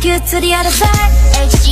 Get to the other side